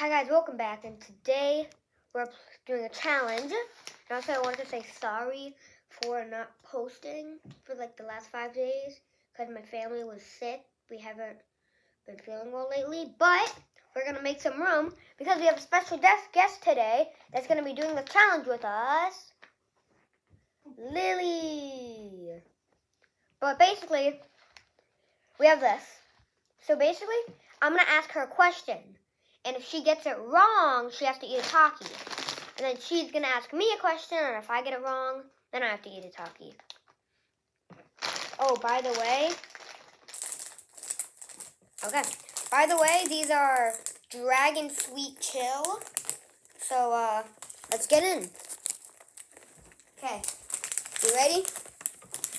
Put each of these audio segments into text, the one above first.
Hi guys, welcome back. And today we're doing a challenge. And also, I wanted to say sorry for not posting for like the last five days because my family was sick. We haven't been feeling well lately, but we're gonna make some room because we have a special guest today that's gonna be doing the challenge with us, Lily. But basically, we have this. So basically, I'm gonna ask her a question. And if she gets it wrong, she has to eat a Taki. And then she's going to ask me a question, and if I get it wrong, then I have to eat a Taki. Oh, by the way, okay. By the way, these are Dragon Sweet Chili. So, uh, let's get in. Okay, you ready?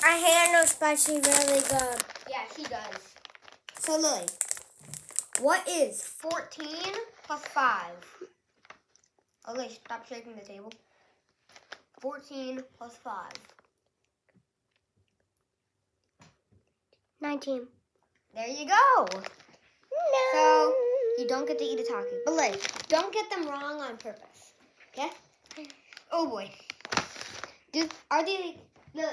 I handle spicy really good. Yeah, she does. So, Lily, what is 14 plus 5? Okay, stop shaking the table. 14 plus 5. 19. There you go. No. So, you don't get to eat a Taki. But like, don't get them wrong on purpose. Okay? Oh boy. Do, are they, Lily,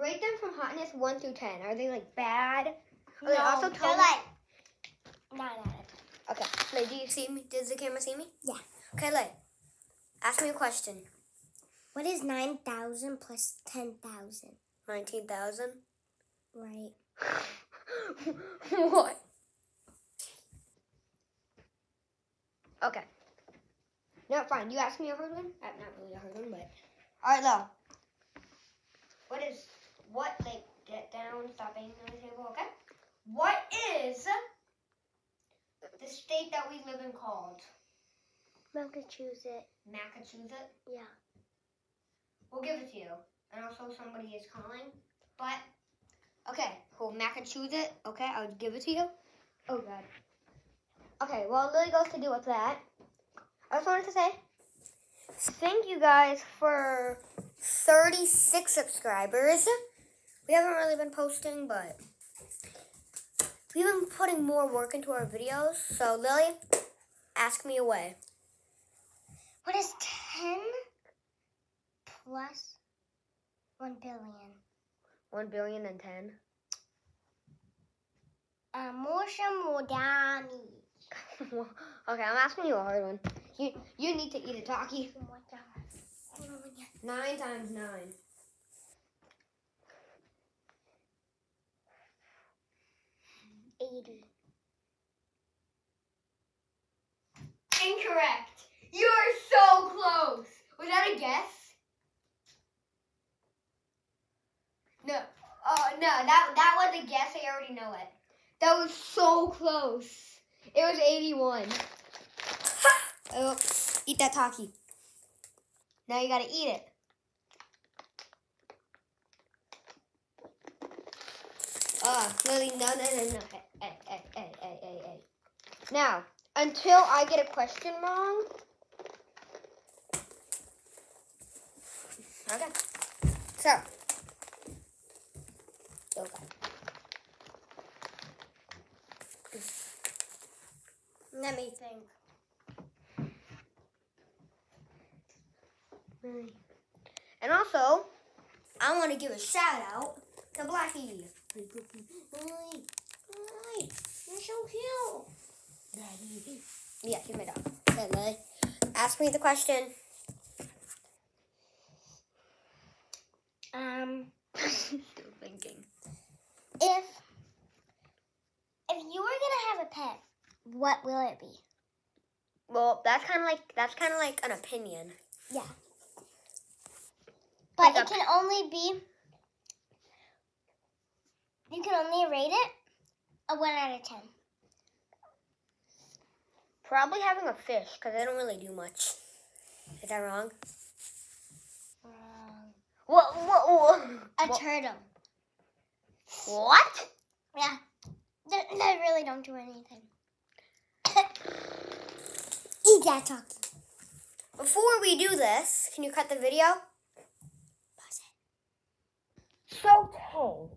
rate them from hotness 1 through 10. Are they like bad? no, Okay, also they're like nine out of ten. Okay. Lily, do you see me? Does the camera see me? Yeah. Okay, Lily. Ask me a question. What is 9,000 plus 10,000? 19,000? Right. what? Okay. No, fine. You ask me a hard one? Uh, not really a hard one, but. Alright, Lo. What is. What, like, get down, stop banging on the table, okay? What is state that we live in called? Mom could choose it. Massachusetts? Yeah. We'll give it to you. And also, somebody is calling. But, okay, cool. Massachusetts. Okay, I'll give it to you. Oh, God. Okay, well, Lily goes to do with that. I just wanted to say thank you guys for 36 subscribers. We haven't really been posting, but we've been putting more work into our videos. So, Lily, ask me away. What is 10 plus 1 billion? 1 billion and 10. Amosha Modami. okay, I'm asking you a hard one. You you need to eat a Taki. Nine times nine. Eighty. Incorrect. You are so close. Was that a guess? No. Oh no, that that was a guess. I already know it. That was so close. It was 81. oh, eat that Taki. Now you gotta eat it. Uh, Lily, no, no, no, no. Hey, hey, hey, hey, hey. Now, until I get a question wrong. Okay. So. Okay. Let me think. And also, I want to give a shout out to Blackie. You're so cute. Daddy. Yeah, he's my dog. Okay, Lily. Ask me the question. Um, Still thinking. if if you were gonna have a pet, what will it be? Well, that's kind of like that's kind of like an opinion. Yeah. But Like it can only be. You can only rate it a one out of ten. Probably having a fish because I don't really do much. Is that wrong? What? What? What? A What? turtle. what? Yeah. They, they really don't do anything. Eat that Taki. Before we do this, can you cut the video? Pause it. So Tank,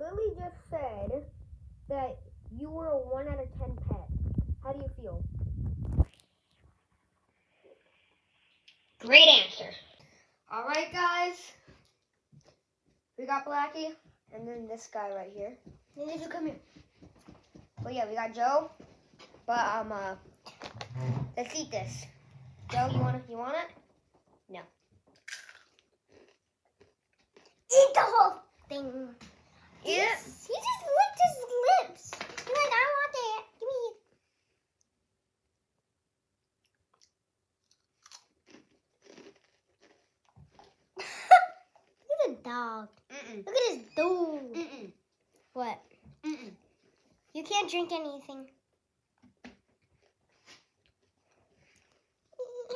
Lily just said that you were a 1 out of 10 pet. How do you feel? Great answer. Alright, guys. We got Blackie, and then this guy right here. And you come here. Well, yeah, we got Joe, but um, uh, let's eat this. Joe, you want it? You want it? No. Eat the whole thing. Eat He just- licked his lips. He's like, I want that. Give me. Look at the dog. Mm-mm. Look at his dog. Mm-mm. What? You can't drink anything.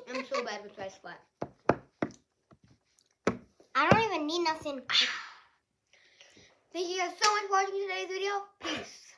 I'm so bad with my splat. I don't even need nothing. Thank you guys so much for watching today's video. Peace.